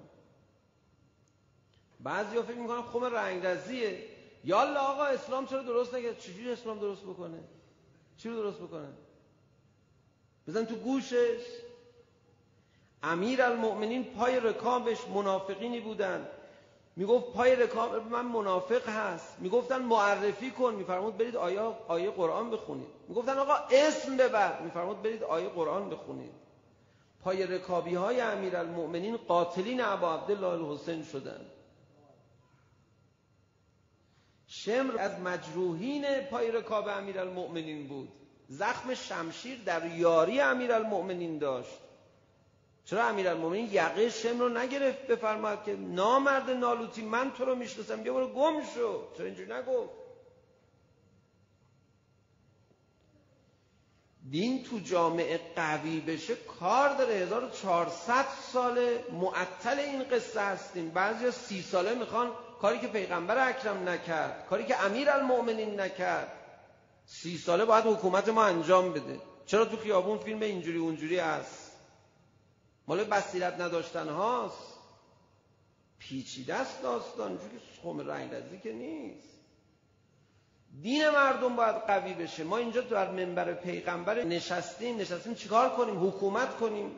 بعضی فکر می‌کنن خم رنگرزیه یالا آقا اسلام چرا درست نگه چجوری اسلام درست بکنه؟ چی رو درست بکنه؟ بزن تو گوشش. امیر المؤمنین پای رکابش منافقینی بودن. می‌گفت پای رکاب من منافق هست. می‌گفتن معرفی کن. میفرمود برید آیه آیه قرآن بخونید. می‌گفتن آقا اسم ببر. میفرمود برید آیه قرآن بخونید. پای رکابی های امیر المؤمنین قاتلین ابا عبدالله الحسین شدند شمر از مجروحین پای رکاب المؤمنین بود. زخم شمشیر در یاری المؤمنین داشت. چرا المؤمنین یقه شمر رو نگرفت؟ بفرماد که نامرد نالوتی من تو رو می‌شناسم. بیا برو گم شو. چرا اینجوری نگفت؟ دین تو جامعه قوی بشه کار داره. 1400 ساله معطل این قصه هستیم. بعضی سی ساله می‌خوان کاری که پیغمبر اکرم نکرد کاری که امیر المؤمنین نکرد. سی ساله باید حکومت ما انجام بده. چرا تو خیابون فیلم اینجوری اونجوری هست؟ مال بسیرت نداشتن هاست. پیچیده است داستان. که خم رنگ که نیست. دین مردم باید قوی بشه. ما اینجا در منبر پیغمبر نشستیم. نشستیم چیکار کنیم؟ حکومت کنیم.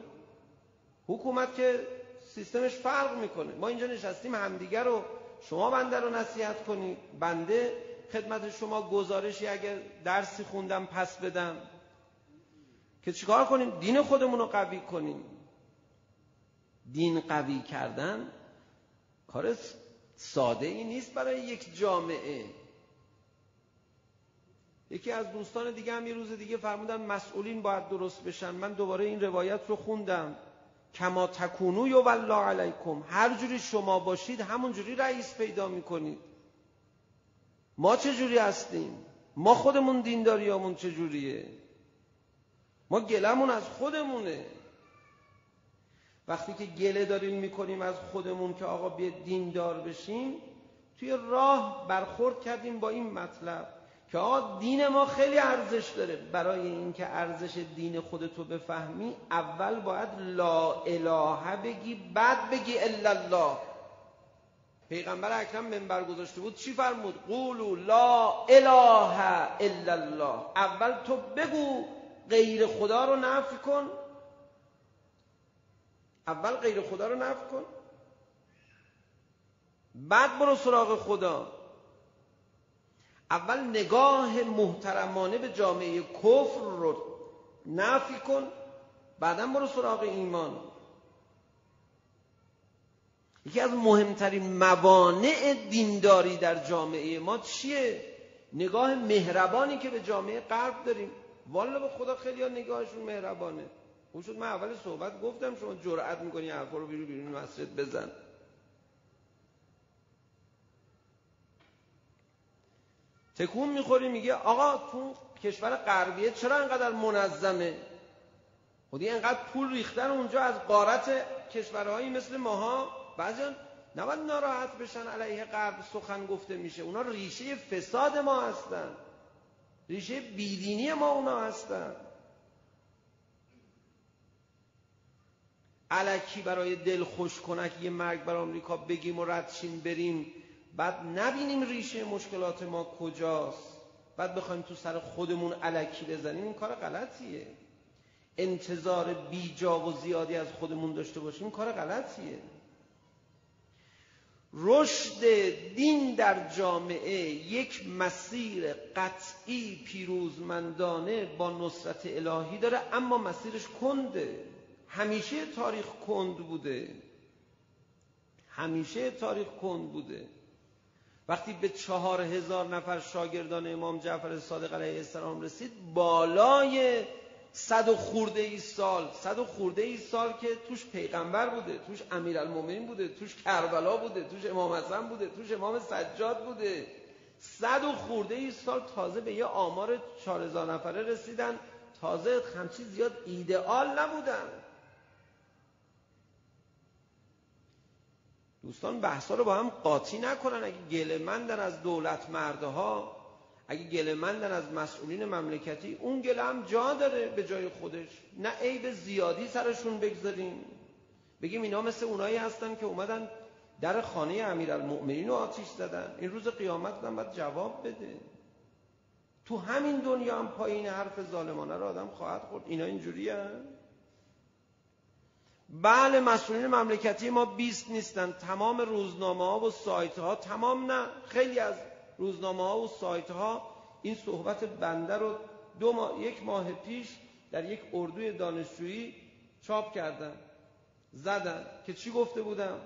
حکومت که سیستمش فرق می‌کنه. ما اینجا نشستیم همدیگر رو شما بنده رو نصیحت کنید. بنده خدمت شما گزارشی اگر درسی خوندم پس بدم. که چیکار کنیم؟ دین خودمون رو قوی کنیم. دین قوی کردن کار ساده ای نیست برای یک جامعه. یکی از دوستان دیگه هم یه روز دیگه فرمودن مسئولین باید درست بشن. من دوباره این روایت رو خوندم. کما تکونو یو والله علیکم. هر جوری شما باشید همون جوری رئیس پیدا می‌کنید. ما چه جوری هستیم؟ ما خودمون دینداریامون چه جوریه؟ ما گلمون از خودمونه. وقتی که گله داریم می‌کنیم از خودمون که آقا بیا دیندار بشیم توی راه برخورد کردیم با این مطلب. که آقا دین ما خیلی ارزش داره. برای اینکه ارزش دین خودتو بفهمی اول باید لا اله بگی بعد بگی الا الله. پیغمبر اکرم منبر گذاشته بود چی فرمود؟ قولو لا اله الا الله. اول تو بگو غیر خدا رو نفی کن. اول غیر خدا رو نفی کن. بعد برو سراغ خدا. اول نگاه محترمانه به جامعه کفر رو نفی کن بعدا برو سراغ ایمان. یکی از مهمترین موانع دینداری در جامعه ما چیه؟ نگاه مهربانی که به جامعه غرب داریم. والا به خدا خیلی ها نگاهشون مهربانه. اون شد من اول صحبت گفتم شما جرأت می‌کنی حرفا رو بیرون بیرون مسجد بزن. تکون می‌خوری میگه آقا تو کشور غربیه چرا انقدر منظمه؟ خودی انقدر پول ریختن اونجا از قارت کشورهایی مثل ماها. بعضیان نباید ناراحت بشن علیه غرب سخن گفته میشه. اونا ریشه فساد ما هستن. ریشه بیدینی ما اونا هستن. علکی برای دل خوش کنک یه مرگ بر آمریکا بگیم و ردشیم بریم. بعد نبینیم ریشه مشکلات ما کجاست. بعد بخوایم تو سر خودمون علکی بزنیم این کار غلطیه. انتظار بیجا و زیادی از خودمون داشته باشیم کار غلطیه. رشد دین در جامعه یک مسیر قطعی پیروزمندانه با نصرت الهی داره اما مسیرش کنده همیشه تاریخ کند بوده. همیشه تاریخ کند بوده. وقتی به چهار هزار نفر شاگردان امام جعفر صادق علیه السلام رسید بالای صد و خورده ای سال صد و خورده ای سال که توش پیغمبر بوده توش امیرالمومنین بوده توش کربلا بوده توش امام حسن بوده توش امام سجاد بوده. صد و خورده ای سال تازه به یه آمار چهار هزار نفره رسیدن تازه همچی زیاد ایدئال نبودن. دوستان بحثا رو با هم قاطی نکنن. اگه گله مندن از دولت مردها اگه گله مندن از مسئولین مملکتی اون گله هم جا داره به جای خودش. نه عیب زیادی سرشون بگذاریم. بگیم اینا مثل اونایی هستن که اومدن در خانه امیرالمؤمنین رو آتیش زدن. این روز قیامت هم باید جواب بده. تو همین دنیا هم پایین حرف ظالمانه رو آدم خواهد خورد. اینا اینجوری بله مسئولین مملکتی ما 20 نیستن. تمام روزنامه ها و سایت ها تمام نه خیلی از روزنامه ها و سایت ها این صحبت بنده رو دو ماه یک ماه پیش در یک اردوی دانشجویی چاپ کردن زدن. که چی گفته بودم؟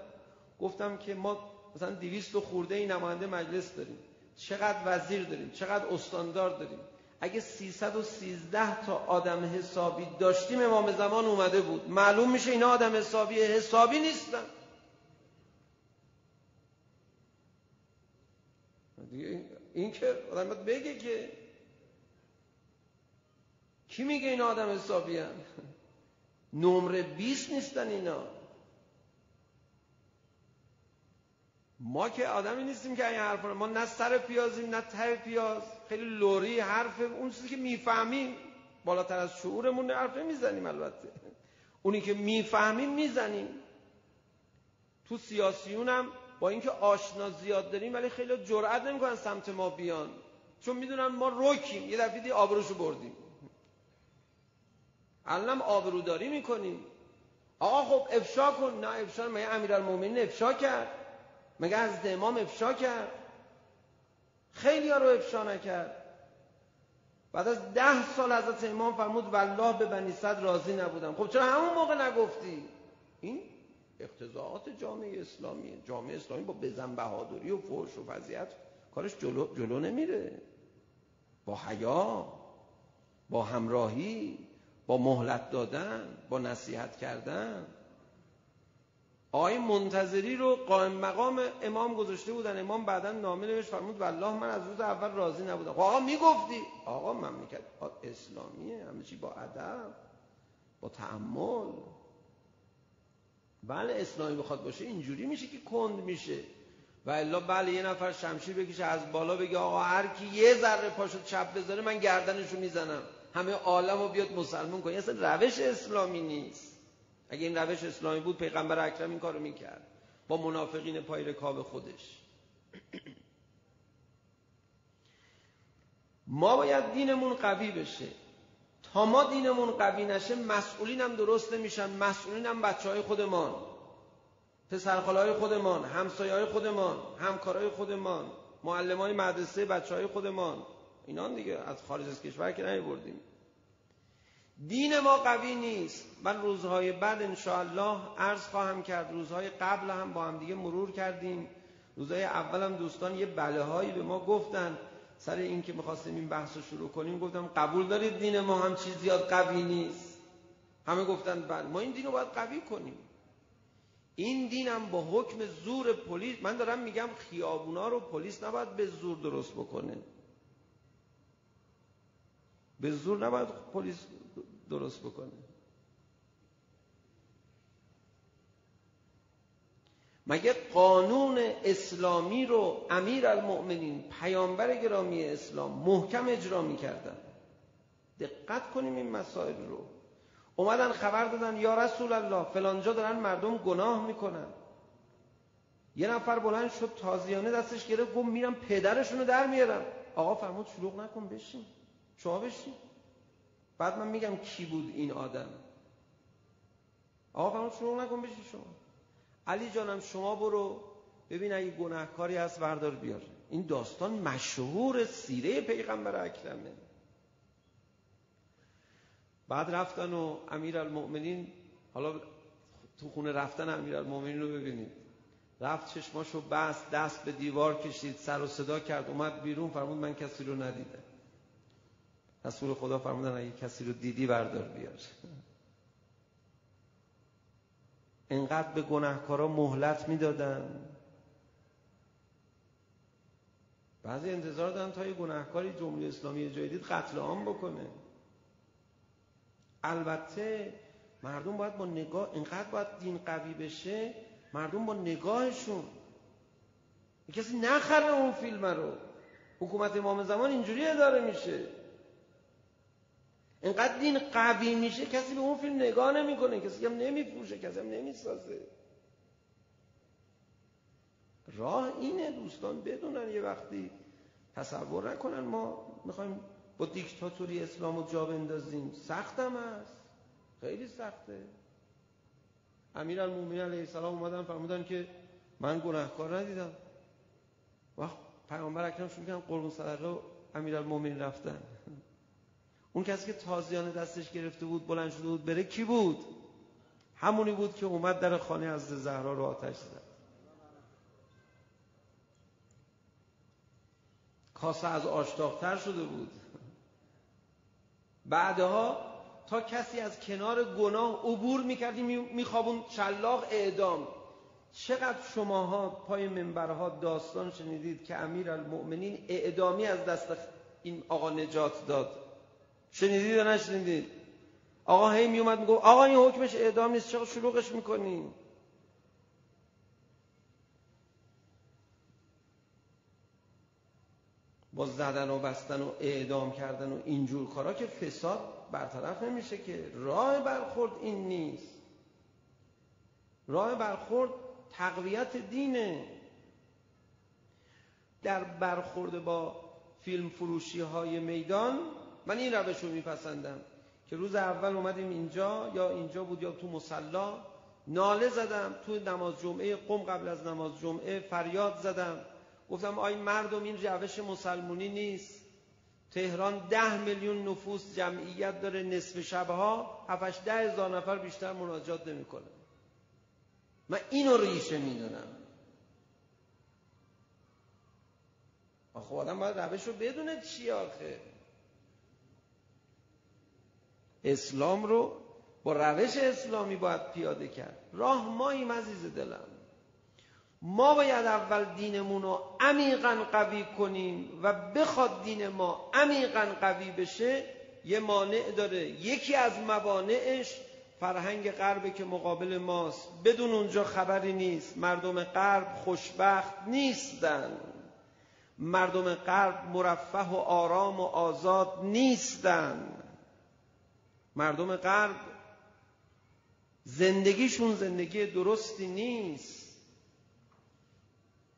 گفتم که ما مثلا دویست و خورده ای نماینده مجلس داریم. چقدر وزیر داریم؟ چقدر استاندار داریم؟ اگه 313 تا آدم حسابی داشتیم امام زمان اومده بود. معلوم میشه اینا آدم حسابی حسابی نیستن. این که آدم بگه که کی میگه این آدم حسابی هم؟ نمره 20 نیستن اینا. ما که آدمی نیستیم که این حرف ما نه سر پیازیم نه ته پیاز. خیلی لوری حرف اون چیزی که می‌فهمیم. بالاتر از شعورمون حرف می‌زنیم البته. اونی که می‌فهمیم می‌زنیم. تو سیاسیونم با اینکه آشنا زیاد داریم ولی خیلی جرئت نمی‌کنن سمت ما بیان. چون می‌دونن ما روکیم یه دفعه دی آبروشو بردیم. الانم آبروداری می‌کنیم. آقا خب افشا کن. نه افشا مگه امیرالمومنین افشا کرد؟ مگه از امام افشا کرد؟ خیلی ها رو افشا نکرد. بعد از ده سال حضرت امام فرمود والله به بنی صد راضی نبودم. خب چرا همون موقع نگفتی؟ این اقتضاعات جامعه اسلامی جامعه اسلامی با بزن بهادری و فوش و وضعیت کارش جلو, جلو نمیره. با حیا با همراهی با مهلت دادن با نصیحت کردن. آقای منتظری رو قائم مقام امام گذاشته بودن. امام بعدا نامه نوشت فرمود والله من از روز اول راضی نبودم. خب آقا می‌گفتی. آقا مملکت اسلامیه. همه چی با ادب با تعمل بله اسلامی بخواد باشه اینجوری میشه که کند میشه. و الا بله یه نفر شمشیر بکشه از بالا بگه آقا هر کی یه ذره پاشو چپ بذاره من گردنشو می‌زنم. همه عالم رو بیاد مسلمون کنی اصلا روش اسلامی نیست. اگه این روش اسلامی بود پیغمبر اکرم این کارو می‌کرد. با منافقین پای رکاب خودش. ما باید دینمون قوی بشه. تا ما دینمون قوی نشه مسئولین هم درست نمیشن. مسئولین هم بچه های خودمان. پسرخاله های خودمان همسایه های خودمان همکارای خودمان معلم های مدرسه بچه های خودمان. اینا دیگه از خارج از کشور که بردیم دین ما قوی نیست. من روزهای بعد انشاءالله عرض خواهم کرد روزهای قبل هم با هم دیگه مرور کردیم. روزهای اول هم دوستان یه بله هایی به ما گفتن. سر این که می‌خواستیم این بحث رو شروع کنیم گفتم قبول دارید دین ما هم چیز زیاد قوی نیست؟ همه گفتن بله ما این دین رو باید قوی کنیم. این دینم با حکم زور پلیس من دارم میگم خیابونا رو پلیس نباید به زور درست بکنه. به زور نباید پلیس درست بکنه. مگه قانون اسلامی رو امیر المؤمنین پیامبر گرامی اسلام محکم اجرا می‌کردن؟ دقت کنیم این مسائل رو. اومدن خبر دادن یا رسول الله فلانجا دارن مردم گناه می‌کنن. یه نفر بلند شد تازیانه دستش گرفت گفت میرم پدرشونو در میارم. آقا فرمود شلوغ نکن بشین. شما بشین. بعد من میگم کی بود این آدم. آقا فرمود شلوغ نکن بشین شما. علی جانم شما برو. ببین اگه گناهکاری هست وردار بیار. این داستان مشهور سیره پیغمبر اکرمه. بعد رفتن و امیر المؤمنین حالا تو خونه رفتن امیر المؤمنین رو ببینید. رفت چشماشو بست دست به دیوار کشید سر و صدا کرد اومد بیرون فرمود من کسی رو ندیدم. رسول خدا فرمودن اگه کسی رو دیدی بردار بیار. انقدر به گناهکارا مهلت می‌دادن. بعضی انتظار دارن تا یه گناهکاری جمهوری اسلامی جای دید قتل عام بکنه. البته مردم باید با نگاه اینقدر باید دین قوی بشه مردم با نگاهشون. کسی نخره اون فیلم رو. حکومت امام زمان اینجوری اداره میشه. اینقدر دین قوی میشه کسی به اون فیلم نگاه نمی‌کنه کسی هم نمیفروشه کسی هم نمی‌سازه. راه اینه دوستان بدونن یه وقتی تصور نکنن ما می‌خوایم با دیکتاتوری اسلام رو جا بندازیم. سختم هست خیلی سخته. امیر علیه السلام اومدن فرمودن که من گناهکار ندیدم. وقت پیامبر اکرم شروع کردن قربون صدقه و امیر رفتن. اون کسی که تازیان دستش گرفته بود بلند شده بود بره کی بود؟ همونی بود که اومد در خانه از زهرا رو آتش زد. کاسه از آشتاختر شده بود. بعدها تا کسی از کنار گناه عبور می‌کردی میخوابون شلاق اعدام. چقدر شماها پای منبرها داستان شنیدید که امیر المؤمنین اعدامی از دست این آقا نجات داد. شنیدید یا نشنیدید آقا هی میومد می‌گفت آقا این حکمش اعدام نیست چرا شلوغش می‌کنی؟ با زدن و بستن و اعدام کردن و اینجور کارا که فساد برطرف نمیشه که. راه برخورد این نیست. راه برخورد تقویت دینه. در برخورد با فیلم فروشی های میدان من این روش رو میپسندم که روز اول اومدیم اینجا یا اینجا بود یا تو مسلا ناله زدم تو نماز جمعه قم قبل از نماز جمعه فریاد زدم. گفتم آی مردم این روش مسلمونی نیست. تهران ده میلیون نفوس جمعیت داره نصف شبها. هفتش ده هزار نفر بیشتر مناجات نمی‌کنه. من اینو ریشه می‌دونم. آخه آدم باید روش رو بدونه چی آخه. اسلام رو با روش اسلامی باید پیاده کرد. راه ماییم عزیز دلم. ما باید اول دینمون رو عمیقا قوی کنیم و بخواد دین ما عمیقا قوی بشه یه مانع داره. یکی از موانعش فرهنگ غرب که مقابل ماست. بدون اونجا خبری نیست. مردم غرب خوشبخت نیستن. مردم غرب مرفه و آرام و آزاد نیستن. مردم غرب زندگیشون زندگی درستی نیست.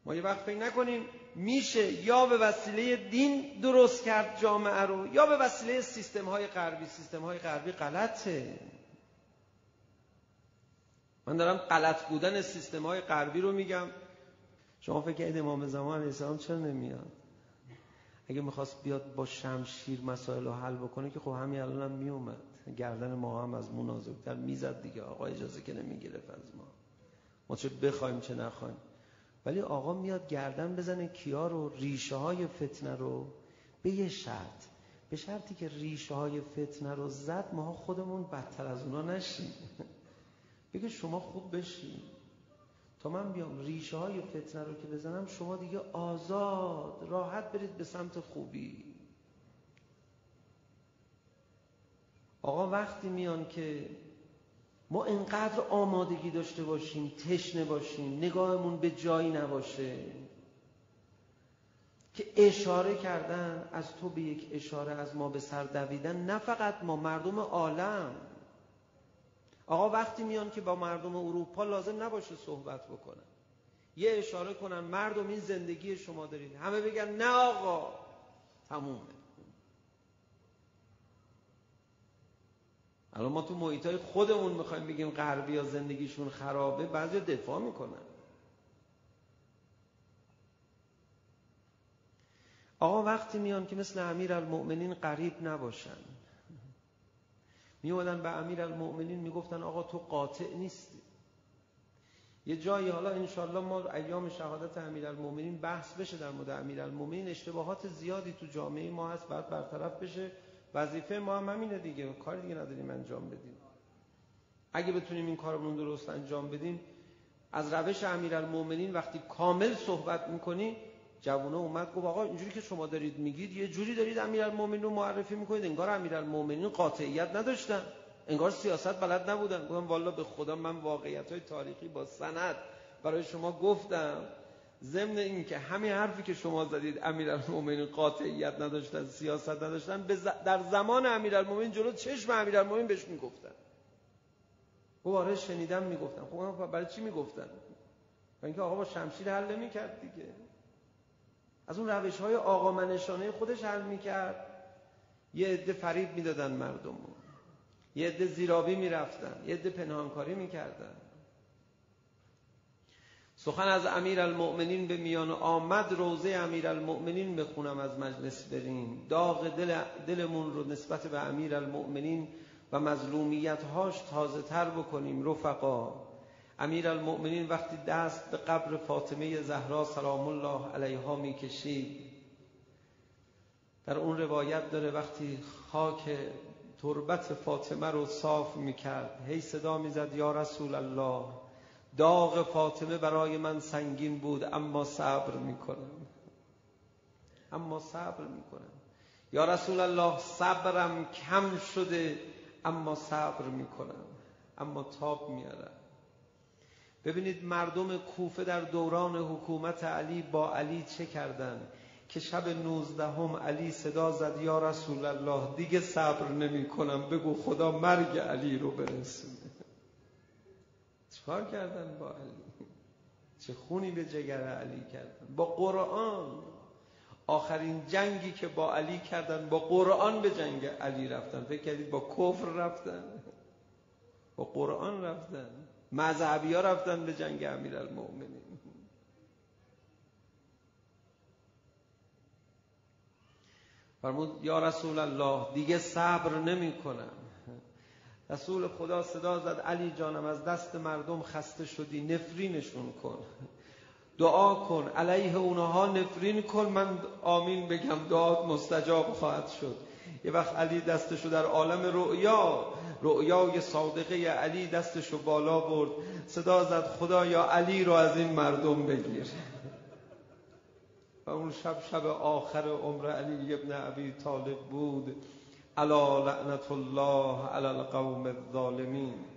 ما یه وقت فکر نکنیم میشه یا به وسیله دین درست کرد جامعه رو یا به وسیله سیستم های غربی. سیستم های غربی غلطه. من دارم غلط بودن سیستم های غربی رو میگم. شما فکر کنید امام زمان علیه السلام چرا نمیاد؟ اگه می‌خواست بیاد با شمشیر مسائل رو حل بکنه که خب همین الان هم میومد. گردن ما هم از منازبتر می‌زد دیگه. آقا اجازه که نمی‌گرفت از ما. ما چه بخوایم چه نخوایم. ولی آقا میاد گردن بزنه کیا رو ریشه های فتنه رو به یه شرط. به شرطی که ریشه های فتنه رو زد ما خودمون بدتر از اونا نشیم. بگه شما خوب بشین. تا من بیام ریشه های فتنه رو که بزنم شما دیگه آزاد راحت برید به سمت خوبی. آقا وقتی میان که ما انقدر آمادگی داشته باشیم تشنه باشیم نگاهمون به جایی نباشه که اشاره کردن از تو به یک اشاره از ما به سر دویدن نه فقط ما مردم عالم. آقا وقتی میان که با مردم اروپا لازم نباشه صحبت بکنن. یه اشاره کنن مردم این زندگی شما دارید. همه بگن نه آقا تمومه. الان ما تو محیط های خودمون می‌خوایم بگیم غربی یا زندگیشون خرابه بعضی دفاع می‌کنن. آقا وقتی میان که مثل امیر المؤمنین قریب نباشن. میومدن به امیر المؤمنین می‌گفتن آقا تو قاطع نیستی. یه جایی حالا انشالله ما ایام شهادت امیر المؤمنین بحث بشه در مورد امیر المؤمنین. اشتباهات زیادی تو جامعه ما هست بعد برطرف بشه. وظیفه ما هم همینه دیگه. کار دیگه نداریم انجام بدیم. اگه بتونیم این کارمون درست انجام بدیم از روش امیرالمومنین وقتی کامل صحبت می‌کنیم جوونه اومد گفت آقا اینجوری که شما دارید میگید یه جوری دارید امیرالمومنین رو معرفی می‌کنید. انگار امیرالمومنین قاطعیت نداشتن. انگار سیاست بلد نبودن. گفتم والا به خدا من واقعیت های تاریخی با سند برای شما گفتم. ضمن این که همین حرفی که شما زدید امیرالمومنین قاطعیت نداشتن سیاست نداشتن در زمان امیرالمومنین جلو چشم امیرالمومنین بهش می‌گفتن. گفت آره شنیدم می‌گفتن. خب برای چی می‌گفتن؟ اینکه آقا با شمشیر حل نمی‌کرد دیگه. از اون روش های آقا منشانه خودش حل می‌کرد. یه عده فریب می‌دادن مردم یه عده زیرابی می‌رفتن. یه عده پنهانکاری می‌کردن. سخن از امیر المؤمنین به میان آمد روزه امیر المؤمنین بخونم از مجلس بریم. داغ دل دلمون رو نسبت به امیر المؤمنین و مظلومیت هاش تازه تر بکنیم رفقا. امیر المؤمنین وقتی دست به قبر فاطمه زهرا سلام الله علیها می‌کشید در اون روایت داره وقتی خاک تربت فاطمه رو صاف می‌کرد هی صدا می‌زد یا رسول الله. داغ فاطمه برای من سنگین بود اما صبر می‌کنم. اما صبر می‌کنم. یا رسول الله صبرم کم شده اما صبر می‌کنم. اما تاب میارم ببینید مردم کوفه در دوران حکومت علی با علی چه کردن؟ که شب نوزدهم علی صدا زد یا رسول الله دیگه صبر نمی کنم بگو خدا مرگ علی رو برسونه. چکار کردن با علی؟ چه خونی به جگر علی کردن؟ با قرآن. آخرین جنگی که با علی کردن با قرآن به جنگ علی رفتن. فکر کردید با کفر رفتن؟ با قرآن رفتن. مذهبی ها رفتن به جنگ امیر المؤمنین فرمود یا رسول الله دیگه صبر نمی کنم رسول خدا صدا زد علی جانم از دست مردم خسته شدی نفرینشون کن. دعا کن علیه اونها نفرین کن من آمین بگم دعات مستجاب خواهد شد. یه وقت علی دستشو در عالم رؤیا رؤیای صادقه علی دستشو بالا برد. صدا زد خدا یا علی رو از این مردم بگیر. و اون شب شب آخر عمر علی ابن ابی طالب بود. ألا لعنة الله على القوم الظالمين؟